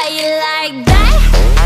How you like that?